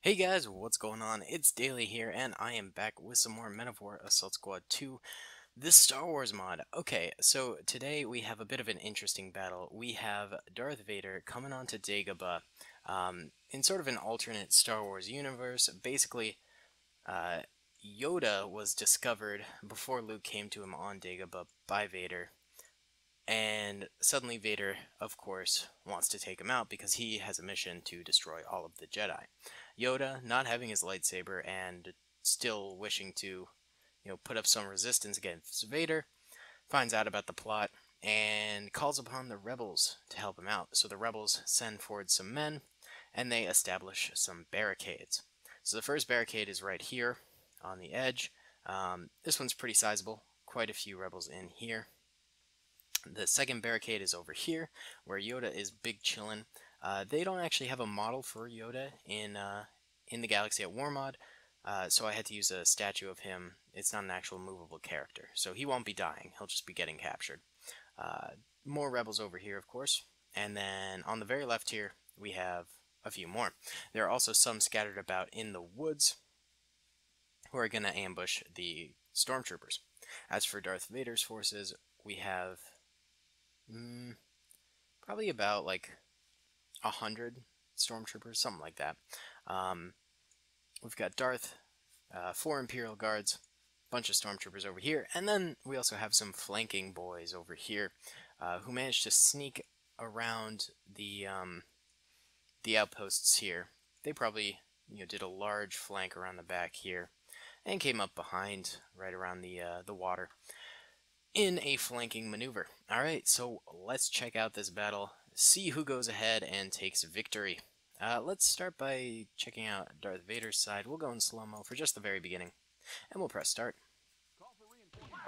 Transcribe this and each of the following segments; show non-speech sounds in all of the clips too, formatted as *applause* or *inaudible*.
Hey guys, what's going on? It's Daley here, and I am back with some more War Assault Squad 2, this Star Wars mod. Okay, so today we have a bit of an interesting battle. We have Darth Vader coming onto Dagobah um, in sort of an alternate Star Wars universe. Basically, uh, Yoda was discovered before Luke came to him on Dagobah by Vader, and suddenly Vader, of course, wants to take him out because he has a mission to destroy all of the Jedi. Yoda not having his lightsaber and still wishing to, you know, put up some resistance against Vader, finds out about the plot and calls upon the rebels to help him out. So the rebels send forward some men and they establish some barricades. So the first barricade is right here on the edge. Um, this one's pretty sizable, quite a few rebels in here. The second barricade is over here, where Yoda is big chillin'. Uh, they don't actually have a model for Yoda in uh, in the Galaxy at War mod, uh, so I had to use a statue of him. It's not an actual movable character, so he won't be dying. He'll just be getting captured. Uh, more rebels over here, of course, and then on the very left here we have a few more. There are also some scattered about in the woods who are going to ambush the stormtroopers. As for Darth Vader's forces, we have mm, probably about like a hundred stormtroopers, something like that. Um, we've got Darth, uh, four Imperial guards, bunch of stormtroopers over here, and then we also have some flanking boys over here uh, who managed to sneak around the um, the outposts here. They probably you know did a large flank around the back here and came up behind right around the uh, the water in a flanking maneuver. All right, so let's check out this battle see who goes ahead and takes victory. Uh, let's start by checking out Darth Vader's side. We'll go in slow-mo for just the very beginning, and we'll press start.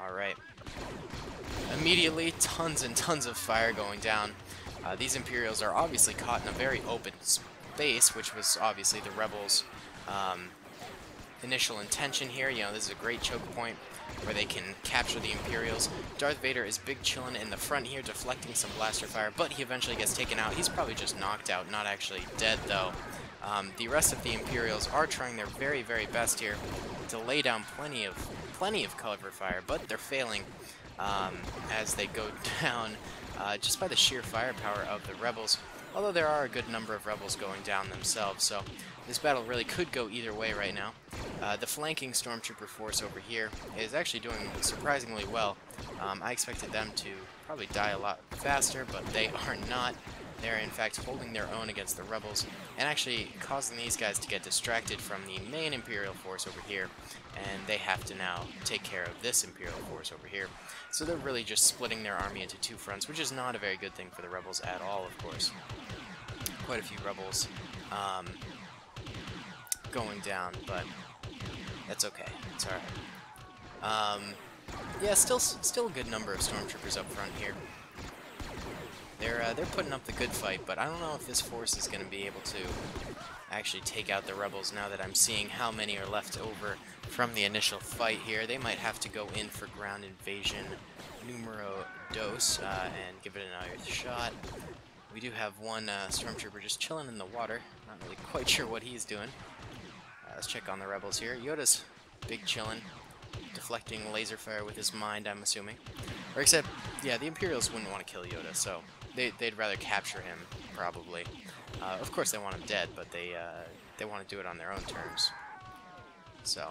Alright. Immediately, tons and tons of fire going down. Uh, these Imperials are obviously caught in a very open space, which was obviously the Rebels' um, initial intention here. You know, this is a great choke point where they can capture the Imperials. Darth Vader is big chillin' in the front here, deflecting some blaster fire, but he eventually gets taken out. He's probably just knocked out, not actually dead, though. Um, the rest of the Imperials are trying their very, very best here to lay down plenty of plenty of cover fire, but they're failing um, as they go *laughs* down uh, just by the sheer firepower of the rebels. Although there are a good number of rebels going down themselves, so this battle really could go either way right now. Uh, the flanking stormtrooper force over here is actually doing surprisingly well. Um, I expected them to probably die a lot faster, but they are not. They're in fact holding their own against the rebels, and actually causing these guys to get distracted from the main Imperial force over here, and they have to now take care of this Imperial force over here. So they're really just splitting their army into two fronts, which is not a very good thing for the rebels at all, of course. Quite a few rebels um, going down, but that's okay. It's alright. Um, yeah, still still a good number of stormtroopers up front here. They're uh, they're putting up the good fight, but I don't know if this force is going to be able to actually take out the rebels now that I'm seeing how many are left over from the initial fight here. They might have to go in for ground invasion numero dos uh, and give it another shot. We do have one uh, stormtrooper just chilling in the water. Not really quite sure what he's doing. Let's check on the rebels here. Yoda's big chilling, deflecting laser fire with his mind, I'm assuming. Or except, yeah, the Imperials wouldn't want to kill Yoda, so they, would rather capture him, probably. Uh, of course they want him dead, but they, uh, they want to do it on their own terms. So,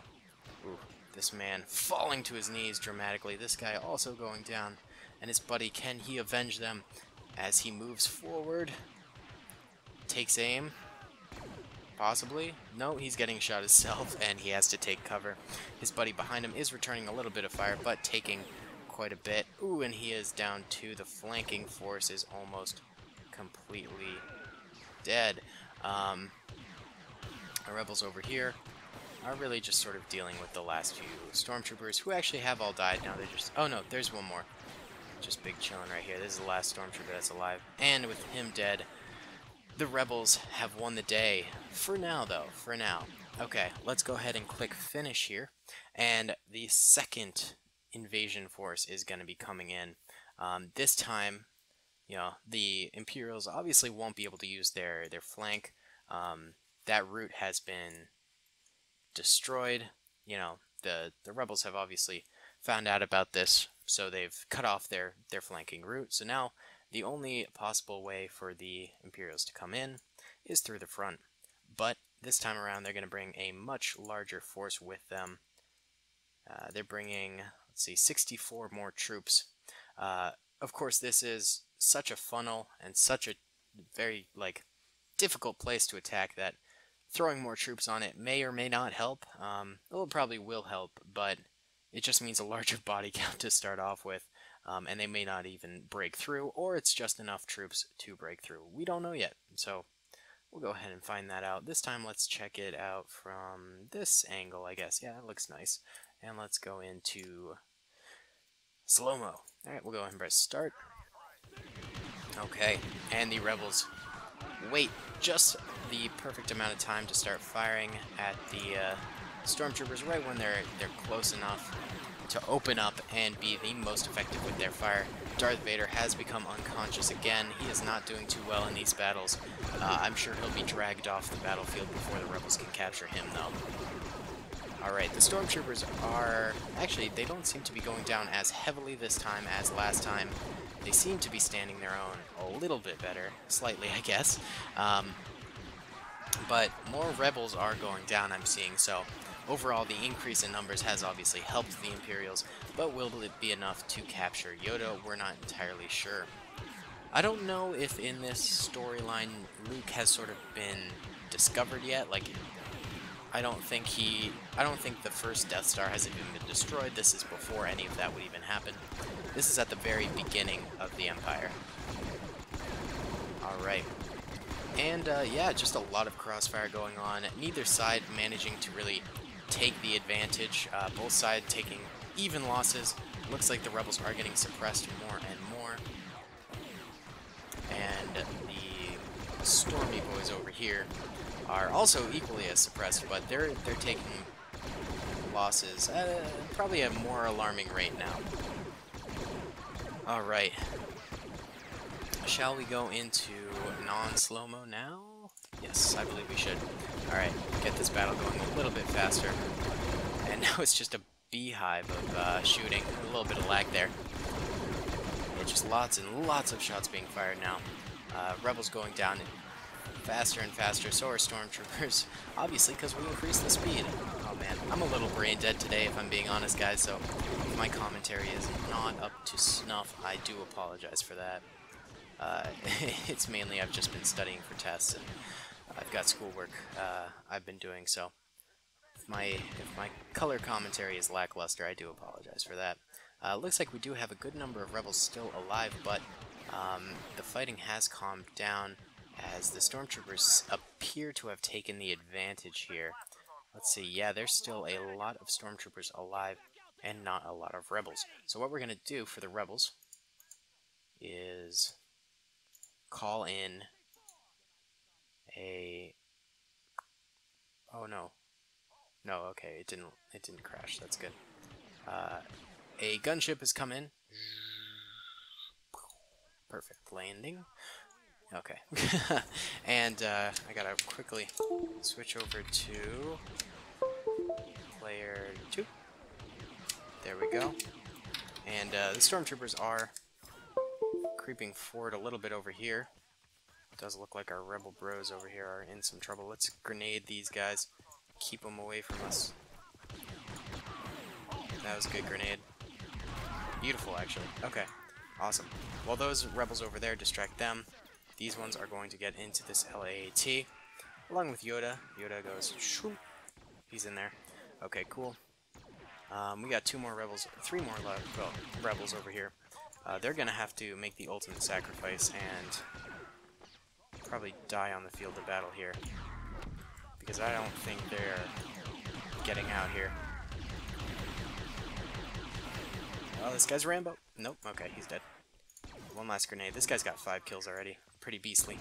ooh, this man falling to his knees dramatically. This guy also going down. And his buddy, can he avenge them as he moves forward? Takes aim, Possibly. No, he's getting shot himself, *laughs* and he has to take cover. His buddy behind him is returning a little bit of fire, but taking quite a bit. Ooh, and he is down to the flanking force is almost completely dead. Um, our rebels over here are really just sort of dealing with the last few stormtroopers who actually have all died now. They're just... Oh, no, there's one more. Just big chilling right here. This is the last stormtrooper that's alive. And with him dead, the rebels have won the day. For now, though. For now. Okay, let's go ahead and click finish here. And the second invasion force is going to be coming in. Um, this time, you know, the Imperials obviously won't be able to use their, their flank. Um, that route has been destroyed. You know, the the rebels have obviously found out about this, so they've cut off their their flanking route. So now the only possible way for the Imperials to come in is through the front. But this time around, they're going to bring a much larger force with them. Uh, they're bringing, see, 64 more troops. Uh, of course, this is such a funnel and such a very, like, difficult place to attack that throwing more troops on it may or may not help. Um, it probably will help, but it just means a larger *laughs* body count to start off with, um, and they may not even break through, or it's just enough troops to break through. We don't know yet, so we'll go ahead and find that out. This time, let's check it out from this angle, I guess. Yeah, that looks nice. And let's go into slow-mo. Alright, we'll go ahead and press start. Okay, and the rebels wait just the perfect amount of time to start firing at the uh, stormtroopers right when they're they're close enough to open up and be the most effective with their fire. Darth Vader has become unconscious again. He is not doing too well in these battles. Uh, I'm sure he'll be dragged off the battlefield before the rebels can capture him, though. Alright, the stormtroopers are... Actually, they don't seem to be going down as heavily this time as last time. They seem to be standing their own a little bit better. Slightly, I guess. Um, but more rebels are going down, I'm seeing, so Overall, the increase in numbers has obviously helped the Imperials, but will it be enough to capture Yoda? We're not entirely sure. I don't know if in this storyline Luke has sort of been discovered yet. Like, I don't think he... I don't think the first Death Star has even been destroyed. This is before any of that would even happen. This is at the very beginning of the Empire. Alright. And, uh, yeah, just a lot of crossfire going on. Neither side managing to really take the advantage. Uh, both sides taking even losses. Looks like the rebels are getting suppressed more and more. And the Stormy boys over here are also equally as suppressed, but they're they're taking losses at a, probably a more alarming rate now. All right. Shall we go into non-slow-mo now? Yes, I believe we should. Alright, get this battle going a little bit faster. And *laughs* now it's just a beehive of uh, shooting. A little bit of lag there. Yeah, just lots and lots of shots being fired now. Uh, rebels going down faster and faster, so are stormtroopers. *laughs* Obviously, because we increased the speed. Oh man, I'm a little brain dead today, if I'm being honest, guys, so if my commentary is not up to snuff, I do apologize for that. Uh, *laughs* it's mainly I've just been studying for tests, and I've got schoolwork uh, I've been doing, so if my, if my color commentary is lackluster, I do apologize for that. Uh, looks like we do have a good number of rebels still alive, but um, the fighting has calmed down as the stormtroopers appear to have taken the advantage here. Let's see, yeah, there's still a lot of stormtroopers alive and not a lot of rebels. So what we're going to do for the rebels is call in a... Oh no. No, okay, it didn't it didn't crash, that's good. Uh, a gunship has come in. Perfect landing. Okay. *laughs* and uh, I gotta quickly switch over to player 2. There we go. And uh, the stormtroopers are creeping forward a little bit over here It does look like our rebel bros over here are in some trouble. Let's grenade these guys. Keep them away from us. That was a good grenade. Beautiful, actually. Okay, awesome. While those rebels over there distract them, these ones are going to get into this LAAT, along with Yoda. Yoda goes. He's in there. Okay, cool. Um, we got two more rebels, three more well, rebels over here. Uh, they're going to have to make the ultimate sacrifice and probably die on the field of battle here. Because I don't think they're getting out here. Oh, this guy's Rambo. Nope, okay, he's dead. One last grenade. This guy's got five kills already. Pretty beastly.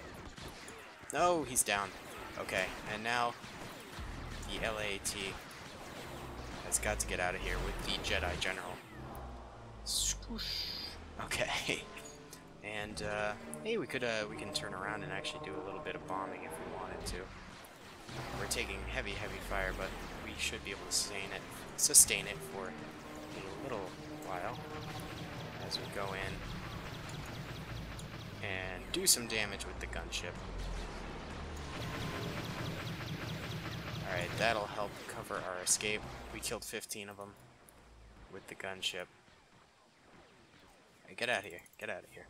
No, he's down. Okay, and now the LAT has got to get out of here with the Jedi General. Okay. *laughs* And uh, hey, we could uh, we can turn around and actually do a little bit of bombing if we wanted to. We're taking heavy, heavy fire, but we should be able to sustain it, sustain it for a little while as we go in and do some damage with the gunship. Alright, that'll help cover our escape. We killed 15 of them with the gunship. Hey, get out of here. Get out of here.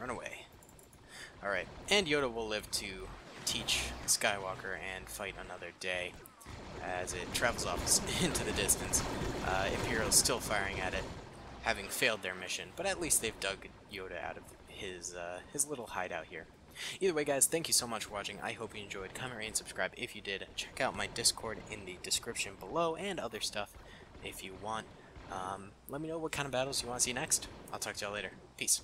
Run away. Alright, and Yoda will live to teach Skywalker and fight another day as it travels off *laughs* into the distance. Uh, Imperial's still firing at it, having failed their mission, but at least they've dug Yoda out of his, uh, his little hideout here. Either way, guys, thank you so much for watching. I hope you enjoyed. Comment, rate, and subscribe if you did. Check out my Discord in the description below and other stuff if you want. Um, let me know what kind of battles you want to see next. I'll talk to y'all later. Peace.